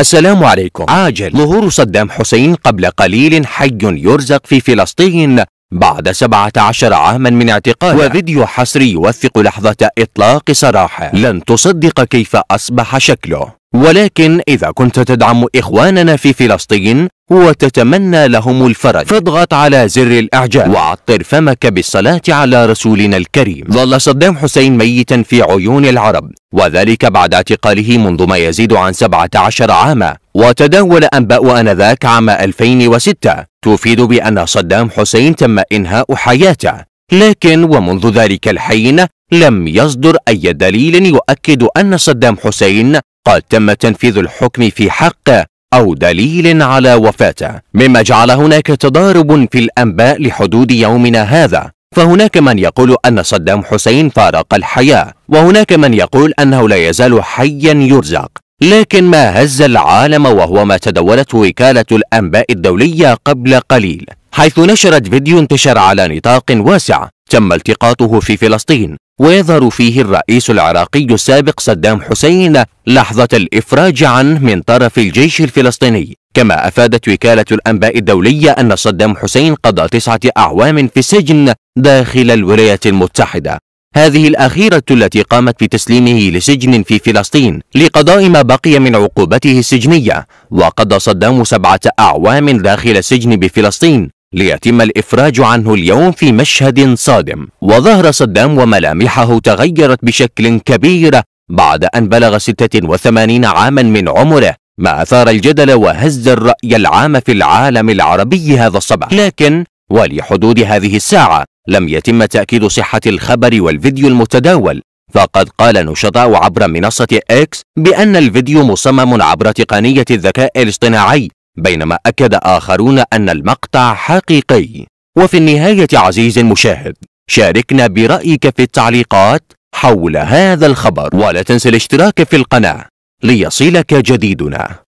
السلام عليكم. عاجل ظهور صدام حسين قبل قليل حي يرزق في فلسطين بعد 17 عاما من اعتقاله. وفيديو حصري يوثق لحظة إطلاق سراحه. لن تصدق كيف أصبح شكله. ولكن إذا كنت تدعم إخواننا في فلسطين وتتمنى لهم الفرج. فاضغط على زر الإعجاب. وعطر فمك بالصلاة على رسولنا الكريم. ظل صدام حسين ميتا في عيون العرب وذلك بعد اعتقاله منذ ما يزيد عن 17 عاما. وتداول أنباء آنذاك عام 2006 تفيد بأن صدام حسين تم إنهاء حياته. لكن ومنذ ذلك الحين لم يصدر أي دليل يؤكد أن صدام حسين قد تم تنفيذ الحكم في حقه أو دليل على وفاته مما جعل هناك تضارب في الأنباء لحدود يومنا هذا. فهناك من يقول أن صدام حسين فارق الحياة وهناك من يقول أنه لا يزال حيا يرزق. لكن ما هز العالم وهو ما تدولته وكالة الأنباء الدولية قبل قليل؟ حيث نشرت فيديو انتشر على نطاق واسع تم التقاطه في فلسطين. ويظهر فيه الرئيس العراقي السابق صدام حسين لحظة الإفراج عنه من طرف الجيش الفلسطيني. كما أفادت وكالة الأنباء الدولية أن صدام حسين قضى تسعة أعوام في السجن داخل الولايات المتحدة. هذه الأخيرة التي قامت بتسليمه لسجن في فلسطين لقضاء ما بقي من عقوبته السجنية. وقضى صدام سبعة أعوام داخل السجن بفلسطين. ليتم الإفراج عنه اليوم في مشهد صادم. وظهر صدام وملامحه تغيرت بشكل كبير بعد أن بلغ 86 عاما من عمره ما أثار الجدل وهز الرأي العام في العالم العربي هذا الصباح. لكن ولحدود هذه الساعة لم يتم تأكيد صحة الخبر والفيديو المتداول فقد قال نشطاء عبر منصة إكس بأن الفيديو مصمم عبر تقنية الذكاء الاصطناعي بينما أكد آخرون أن المقطع حقيقي. وفي النهاية عزيز المشاهد شاركنا برأيك في التعليقات حول هذا الخبر. ولا تنسى الاشتراك في القناة ليصلك جديدنا.